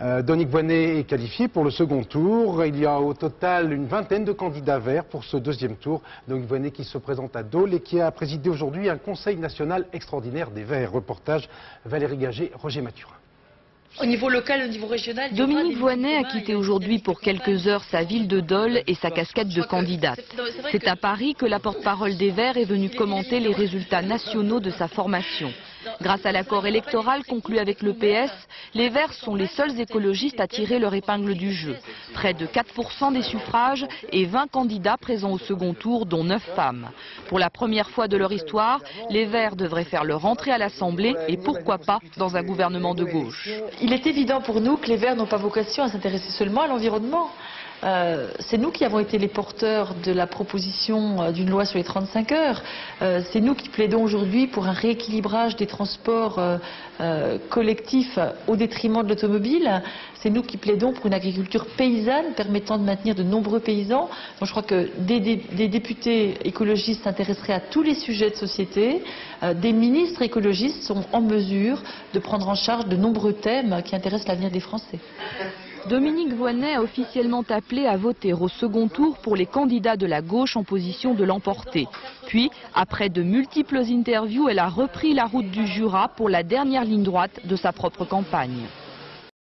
Euh, Donique Voinet est qualifié pour le second tour. Il y a au total une vingtaine de candidats verts pour ce deuxième tour. Donique Voinet qui se présente à Dole et qui a présidé aujourd'hui un conseil national extraordinaire des verts. Reportage Valérie Gagé, Roger Mathurin. Au niveau local, au niveau régional, Dominique des Voinet a quitté aujourd'hui pour quelques heures sa ville de Dole et sa casquette de candidate. c'est- à Paris que la porte-parole des Verts est venue commenter les résultats nationaux de sa formation. Grâce à l'accord électoral conclu avec le PS, les Verts sont les seuls écologistes à tirer leur épingle du jeu. Près de 4% des suffrages et 20 candidats présents au second tour, dont 9 femmes. Pour la première fois de leur histoire, les Verts devraient faire leur entrée à l'Assemblée et pourquoi pas dans un gouvernement de gauche. Il est évident pour nous que les Verts n'ont pas vocation à s'intéresser seulement à l'environnement. Euh, c'est nous qui avons été les porteurs de la proposition euh, d'une loi sur les 35 heures. Euh, c'est nous qui plaidons aujourd'hui pour un rééquilibrage des transports collectifs au détriment de l'automobile. C'est nous qui plaidons pour une agriculture paysanne permettant de maintenir de nombreux paysans. Je crois que des, des- députés écologistes s'intéresseraient à tous les sujets de société. Des ministres écologistes sont en mesure de prendre en charge de nombreux thèmes qui intéressent l'avenir des Français. Dominique Voinet a officiellement appelé à voter au second tour pour les candidats de la gauche en position de l'emporter. Puis, après de multiples interviews, elle a repris la route du Jura pour la dernière ligne droite de sa propre campagne.